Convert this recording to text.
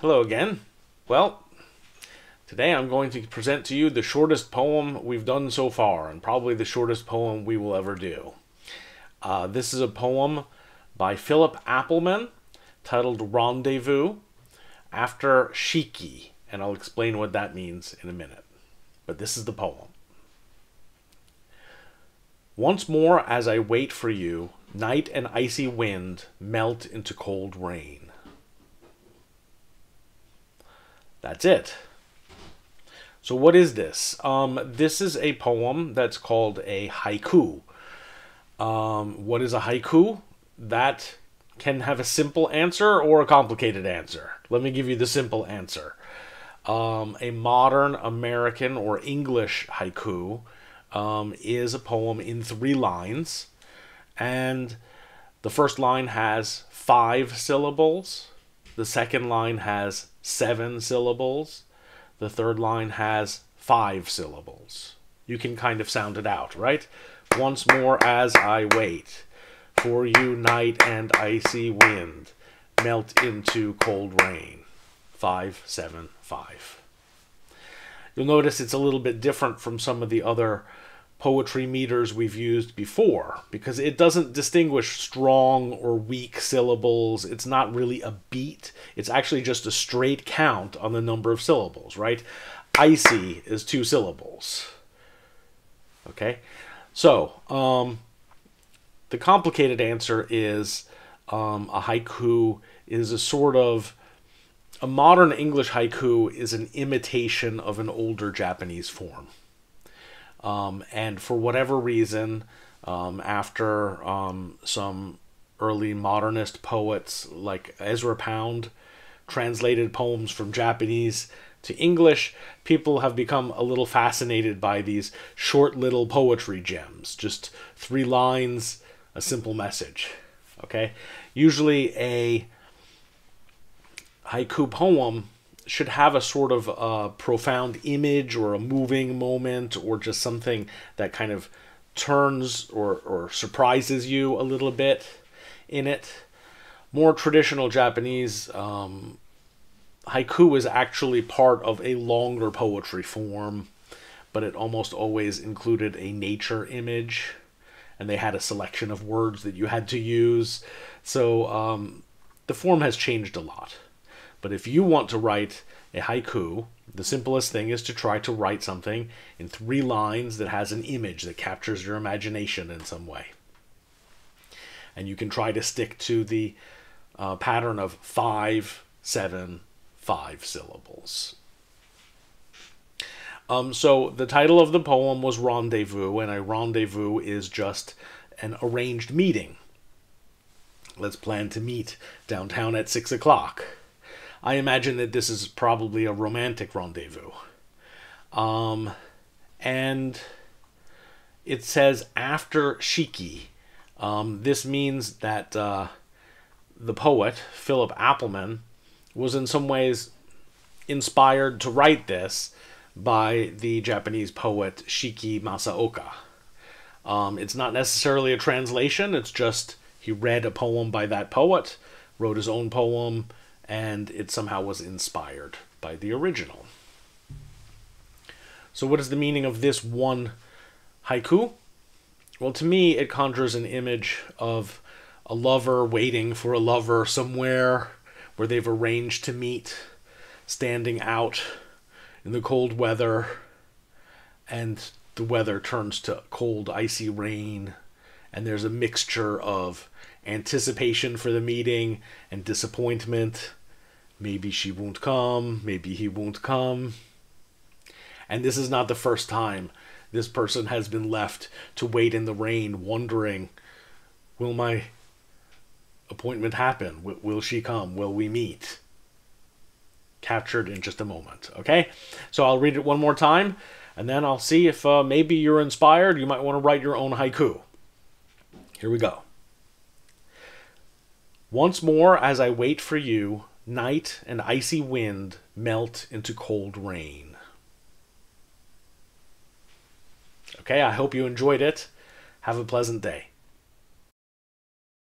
Hello again. Well, today I'm going to present to you the shortest poem we've done so far, and probably the shortest poem we will ever do. Uh, this is a poem by Philip Appleman titled Rendezvous after Shiki, and I'll explain what that means in a minute. But this is the poem. Once more, as I wait for you, night and icy wind melt into cold rain. That's it. So what is this? Um, this is a poem that's called a haiku. Um, what is a haiku? That can have a simple answer or a complicated answer. Let me give you the simple answer. Um, a modern American or English haiku um, is a poem in three lines, and the first line has five syllables. The second line has seven syllables. The third line has five syllables. You can kind of sound it out, right? Once more as I wait for you, night and icy wind melt into cold rain. Five, seven, five. You'll notice it's a little bit different from some of the other poetry meters we've used before because it doesn't distinguish strong or weak syllables. It's not really a beat. It's actually just a straight count on the number of syllables, right? Icy is two syllables. Okay? So, um, the complicated answer is um, a haiku is a sort of a modern English haiku is an imitation of an older Japanese form. Um, and for whatever reason, um, after um, some early modernist poets like Ezra Pound translated poems from Japanese to English, people have become a little fascinated by these short little poetry gems. Just three lines, a simple message. Okay? Usually a haiku poem should have a sort of uh, profound image or a moving moment or just something that kind of turns or, or surprises you a little bit in it. More traditional Japanese um, haiku is actually part of a longer poetry form, but it almost always included a nature image, and they had a selection of words that you had to use. So um, the form has changed a lot. But if you want to write a haiku, the simplest thing is to try to write something in three lines that has an image that captures your imagination in some way. And you can try to stick to the uh, pattern of five, seven, five syllables. Um, so the title of the poem was Rendezvous, and a rendezvous is just an arranged meeting. Let's plan to meet downtown at six o'clock. I imagine that this is probably a romantic rendezvous. Um, and it says after Shiki. Um, this means that uh, the poet, Philip Appleman, was in some ways inspired to write this by the Japanese poet Shiki Masaoka. Um, it's not necessarily a translation, it's just he read a poem by that poet, wrote his own poem, and it somehow was inspired by the original. So, what is the meaning of this one haiku? Well, to me, it conjures an image of a lover waiting for a lover somewhere where they've arranged to meet, standing out in the cold weather, and the weather turns to cold, icy rain, and there's a mixture of anticipation for the meeting and disappointment Maybe she won't come, maybe he won't come. And this is not the first time this person has been left to wait in the rain, wondering will my appointment happen? Will she come? Will we meet? Captured in just a moment. Okay? So I'll read it one more time, and then I'll see if uh, maybe you're inspired. You might want to write your own haiku. Here we go. Once more, as I wait for you, night and icy wind melt into cold rain. Okay, I hope you enjoyed it. Have a pleasant day.